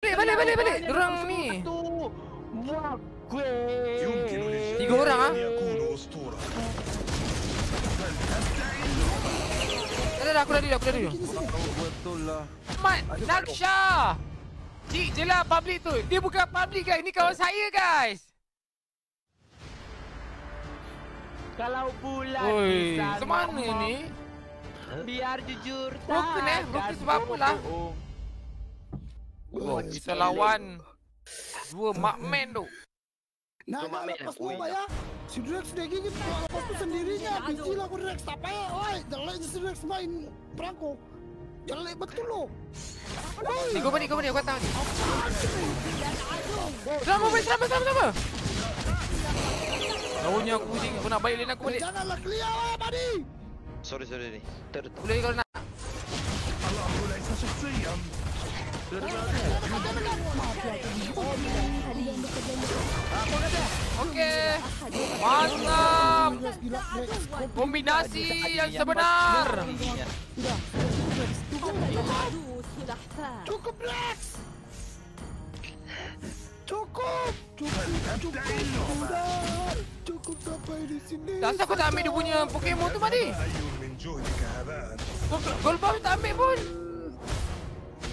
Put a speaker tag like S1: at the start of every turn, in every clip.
S1: Balik, balik, balik, balik. Orang ni. Tiga orang ah. Dah, dah, dah. Aku dah dulu, aku dah dulu. Mat, Naksha. Cik je lah public tu. Dia bukan public guys. Ini kawan saya guys.
S2: Kalau bulan
S1: Oi, di sana.
S2: Semana
S1: ni?
S2: Biar jujur eh? tak.
S1: Broken eh. Broken sebab apalah. Oh. Oh, kita lawan dua makmen tu.
S3: Nak
S4: nak
S3: lepas
S4: tu
S3: apa ya? Si Drex lagi ni lepas tu sendirinya. Bisi lah Drex tak payah. Oi, jelek si Drex main perangku. Jelek betul lo.
S1: Ni gua ni gua ni gua tahu ni. Sama boy sama sama sama. Tahunya aku ni aku nak balik lain aku balik.
S3: Janganlah keliar lah padi.
S4: Sorry sorry ni. Tertutup.
S1: Boleh kalau nak.
S5: Allah
S1: boleh Mantap Kombinasi yang sebenar.
S3: Cukup Lex Cukup. Cukup Cukup sampai di sini.
S1: Kenapa aku tak ambil dia punya Pokemon tu mati Golbaf tak ambil pun.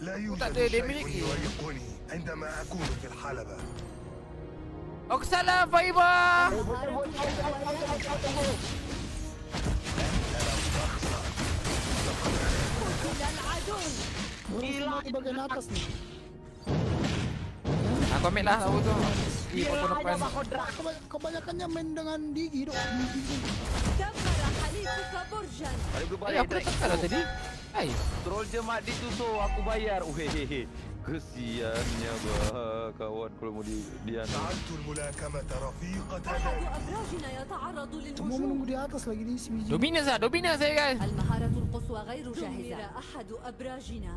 S5: لا يوجد
S1: tak ada, dia
S5: شيء
S1: miliki.
S5: يعيقني عندما أكون في الحلبة
S1: Aku salah, Faiba.
S3: Gila di bagian atas nih.
S1: Aku ambil lah tahu tu. Di pokok depan.
S3: Keba- Kebanyakannya main dengan Digi dong.
S6: دمر حليفك برجا
S4: Ada blue
S1: Eh,
S4: balik.
S1: aku dah cakap lah tadi. Hai.
S2: Troll je mak ditutup aku bayar. Wehehe. Kesiannya bah kawan kalau mau di dia
S5: جعلت الملاكمة رفيقة
S6: أحد
S5: دربي
S6: أبراجنا يتعرض
S3: Semua
S6: للهجوم
S3: menunggu di atas lagi di sini.
S1: Dominus lah, dominus saya guys.
S6: المهارة القصوى غير جاهزة أحد أبراجنا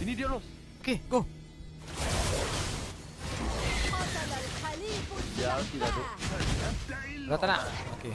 S2: Ini dia los.
S1: Okay, go.
S6: قتل الحليف
S2: Ya, tidak ada.
S6: السفاح
S1: Dah tak nak? Okay.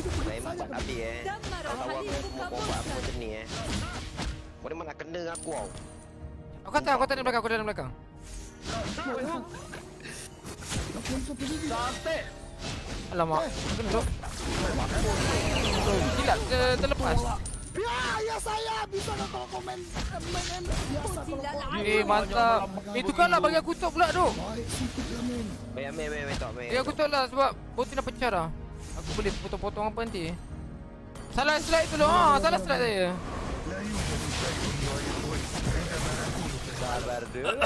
S4: nak buat eh.
S3: Kau
S4: tahu aku semua bawa aku macam ni eh. Kau memang nak kena aku tau
S1: Aku kata, aku tak dalam belakang, aku dalam belakang. Alamak, aku kena duduk Gila ke terlepas?
S3: Ya, saya bisa nak tolong komen Main biasa kalau
S1: Eh, mantap. Eh, tukarlah bagi aku top pula tu.
S3: Baik, main,
S4: baik, main top
S1: Bagi aku top lah sebab botin dah pecah dah. Aku boleh potong-potong apa nanti Salah slide tu loh. Ha, salah slide saya.
S2: Sabar dulu.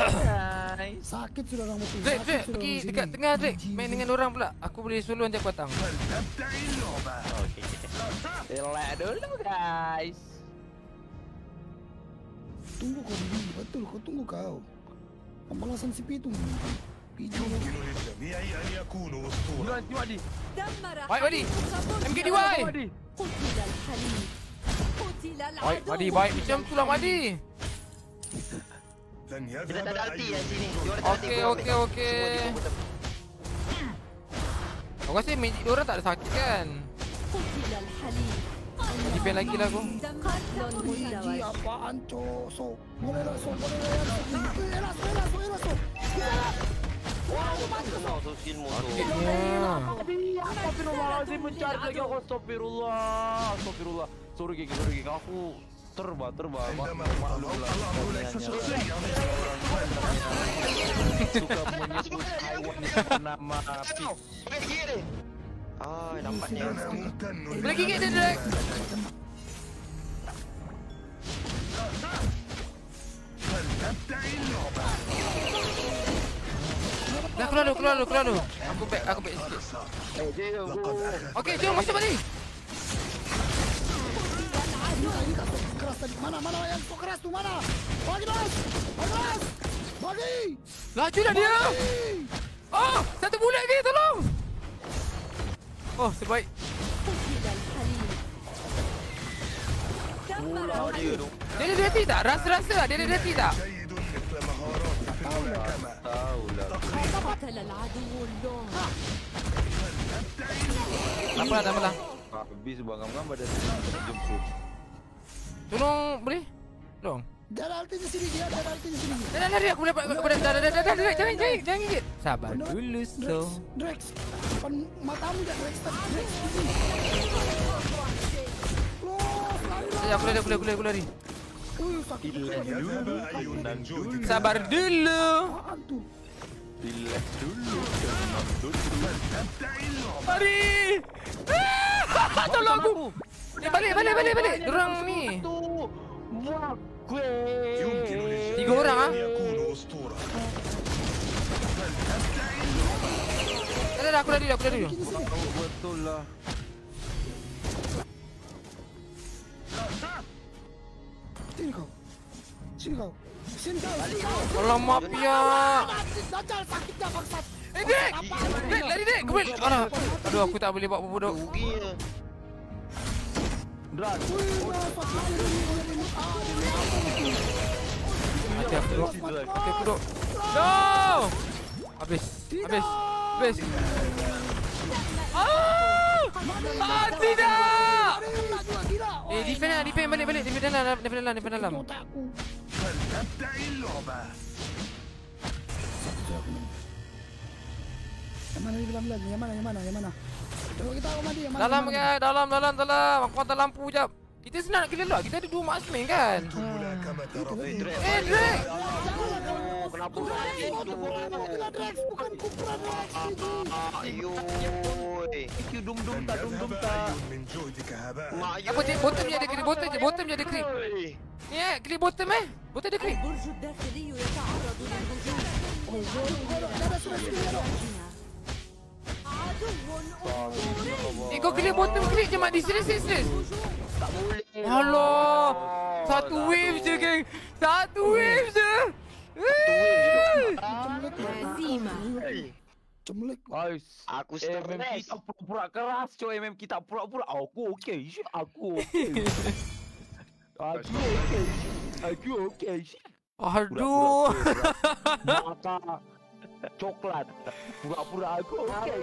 S3: Sakit sudah orang mati.
S1: Drake, Drake, pergi dekat tengah Drake. Main dengan orang pula. Aku boleh solo nanti aku datang.
S2: Relax dulu guys.
S3: Tunggu kau dulu. Betul kau tunggu kau. Pembalasan CP tu. Pitung.
S5: يمكن للجميع أن يكونوا أسطورة
S2: Jual cuma di.
S6: دمر
S1: Baik, Wadi.
S6: حليفك
S1: MKDY.
S6: برجا
S2: Di.
S6: قتل الحليف قتل
S1: Baik,
S6: العدو
S1: Madi, baik. Macam tu lah, Madi.
S5: لن
S4: Kita
S5: يذهب
S4: tak ada alti
S5: أي
S4: kat sini.
S5: من
S4: Dia orang tak ada
S1: Okey,
S4: alti, gua
S1: okey,
S4: ambil.
S1: okey.
S4: Semua dia betul.
S1: Aku rasa magic dia orang tak ada sakit kan?
S6: قتل الحليف
S1: Defend lagi lah aku.
S6: قتل
S3: Jijik
S6: مزدوج
S3: apaan cok? So, boleh lah so, boleh lah ya. Eh, Eras, eras, so, eras, so.
S4: Semua tu skill musuh.
S1: Ya.
S2: Astagfirullahaladzim mencari lagi aku Astagfirullah Astagfirullah Sorry gigi sorry gigi Aku Terbang, terbang.
S5: عندما
S2: Maklum lah.
S5: توقع ليس شخصيا
S2: Suka menyebut haiwan itu bernama pig.
S4: Pakai gigi dia. Ah, nampaknya.
S5: أنا ممتن
S1: Boleh gigit dia Drake
S5: فلنبدأ اللعبة
S1: Dah keluar dulu, keluar dulu, keluar dulu. Aku back, aku back sikit. Okey, jom masuk balik.
S3: Keras tadi. Mana, mana yang kau keras tu? Mana? Bagi mas! Bagi mas! Bagi!
S1: Laju dah dia! Oh! Satu bulat lagi, tolong! Oh,
S6: sebaik. Oh, dia tu.
S1: Dia ada dirty tak? Rasa-rasa tak? Dia ada dirty tak?
S5: جيد مثل مهاراتي في الملاكمة
S2: tahu lah.
S6: قتل العدو اللون
S1: Tak apalah, tak apalah
S2: Habis bangam-bangam pada jemput.
S1: Tolong, boleh? Tolong
S3: Dia ada ultinya sini, dia ada ultinya sini.
S1: Dah, dah, lari aku boleh Dah, dah, dah, dah, dah, dah, dah, jangan, jangan, jangan gigit Sabar dulu, so
S3: Drex, depan matamu dah Drex, Drex, sini. Loh, lari, lari.
S1: Sekejap, aku lari, aku lari, aku lari, Sabar dulu.
S2: Pilih dulu.
S1: Mari. Ah, tolong aku. Eh, balik, balik, balik, balik. Orang ni. Tiga orang ah.
S5: Ada aku
S1: dah dia, aku dah
S2: dia. Betul lah.
S3: Kau.
S1: Alamak, pia
S3: Dajjal sakit dah bangsat.
S1: Eh, Dek! Dek, lari, Dek Kebal Alah Aduh, aku tak boleh bodoh.
S2: Drak.
S3: Ui, dah sakit dia. Ah, apa tu?
S1: Mati aku duduk Mati aku duduk No! Habis. Habis. Habis. Ah Ah, tidak. Eh, defend lah, defend balik, balik Defend dalam, defend dalam, defend dalam.
S3: Otakku.
S5: فلنبدأ اللعبة
S3: Yang mana ni bilang-bilang? Yang mana, yang mana, yang mana? Coba kita tahu mandi yang mana.
S1: Dalam
S3: yang mana.
S1: kan, dalam, dalam, dalam Aku mata lampu jap Kita senang nak kill lah, kita ada dua marksman kan
S5: الملاكمة رفيقة
S1: Eh, Drake
S4: Oh, kenapa kau macam
S3: Oh,
S4: itu?
S3: tu bukan Drex, bukan kumpulan Drex. Gigi.
S4: Ayuh.
S2: queue dum dum tak dum dum tak.
S1: Apa je bottom dia ada creep bottom je bottom dia ada creep. Ni eh creep bottom eh. Bottom
S3: dia
S6: creep.
S1: Eh kau kena bottom creep je mak di sini
S4: sini sini.
S1: Allah. Satu wave je geng. Satu wave je. Wee!
S6: Zima. Hey.
S3: Cemlek.
S2: Ais.
S4: Aku
S2: MM
S4: stres.
S2: kita pura-pura keras, coy. MM kita pura-pura. Aku okey. Aku okey. Aku okey. Aku okey.
S1: Aduh
S2: Mata coklat. Pura-pura aku okey.